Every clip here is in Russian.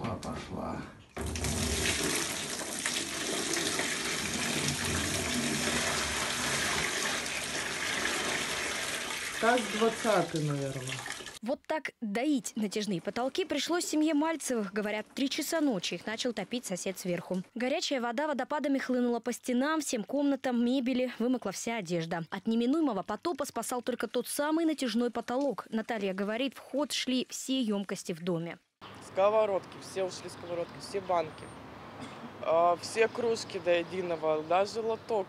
Пошла, пошла. Так, 20 наверное. Вот так доить натяжные потолки пришлось семье Мальцевых. Говорят, три часа ночи их начал топить сосед сверху. Горячая вода водопадами хлынула по стенам, всем комнатам, мебели, вымокла вся одежда. От неминуемого потопа спасал только тот самый натяжной потолок. Наталья говорит, в ход шли все емкости в доме. Сковородки, все ушли сковородки, все банки, а, все кружки до единого, даже лоток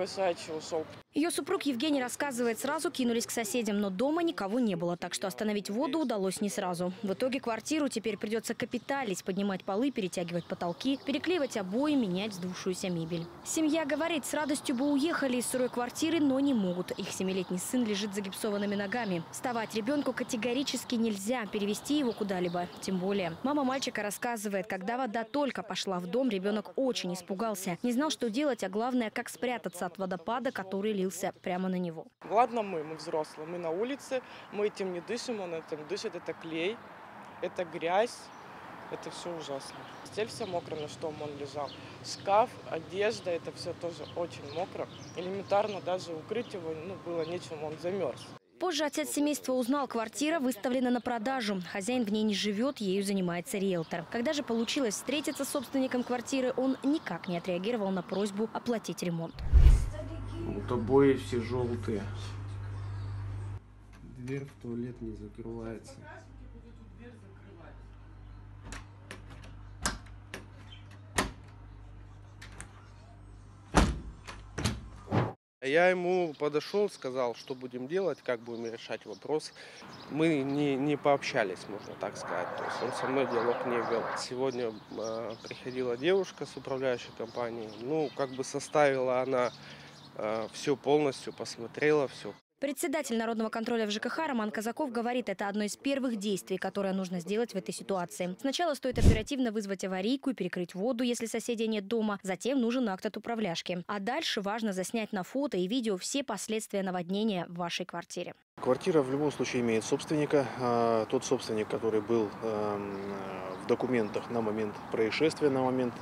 у кошачий ушел. Ее супруг Евгений рассказывает, сразу кинулись к соседям, но дома никого не было, так что остановить воду удалось не сразу. В итоге квартиру теперь придется капиталить, поднимать полы, перетягивать потолки, переклеивать обои, менять сдувшуюся мебель. Семья говорит, с радостью бы уехали из сырой квартиры, но не могут. Их семилетний сын лежит загипсованными ногами. Вставать ребенку категорически нельзя, перевести его куда-либо, тем более. Мама мальчика рассказывает, когда вода только пошла в дом, ребенок очень испугался. Не знал, что делать, а главное, как спрятаться от водопада, который лился прямо на него. Ладно мы, мы взрослые, мы на улице, мы этим не дышим, он этим дышит, это клей, это грязь, это все ужасно. Постель вся мокрая, на что он лежал. Шкаф, одежда, это все тоже очень мокро. Элементарно даже укрыть его ну, было нечем, он замерз. Позже отец семейства узнал, квартира выставлена на продажу. Хозяин в ней не живет, ею занимается риэлтор. Когда же получилось встретиться с собственником квартиры, он никак не отреагировал на просьбу оплатить ремонт. Вот обои все желтые. Дверь в туалет не закрывается. Я ему подошел, сказал, что будем делать, как будем решать вопрос. Мы не, не пообщались, можно так сказать. То есть он со мной диалог не вел. Сегодня э, приходила девушка с управляющей компанией. Ну, как бы составила она э, все полностью, посмотрела все. Председатель Народного контроля в ЖКХ Роман Казаков говорит, это одно из первых действий, которое нужно сделать в этой ситуации. Сначала стоит оперативно вызвать аварийку и перекрыть воду, если соседей нет дома. Затем нужен акт от управляшки. А дальше важно заснять на фото и видео все последствия наводнения в вашей квартире. Квартира в любом случае имеет собственника. А, Тот собственник, который был эм, документах на момент происшествия, на момент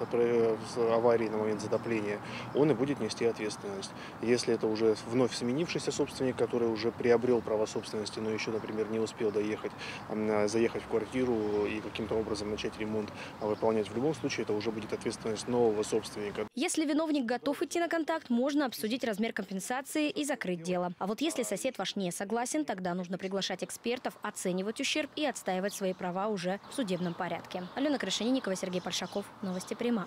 аварии, на момент затопления, он и будет нести ответственность. Если это уже вновь сменившийся собственник, который уже приобрел право собственности, но еще, например, не успел доехать, м, заехать в квартиру и каким-то образом начать ремонт а выполнять, в любом случае это уже будет ответственность нового собственника. Если виновник готов идти на контакт, можно обсудить размер компенсации и закрыть дело. А вот если сосед ваш не согласен, тогда нужно приглашать экспертов, оценивать ущерб и отстаивать свои права уже в судебном порядке. Алена Крашенинникова, Сергей Большаков. Новости Прима.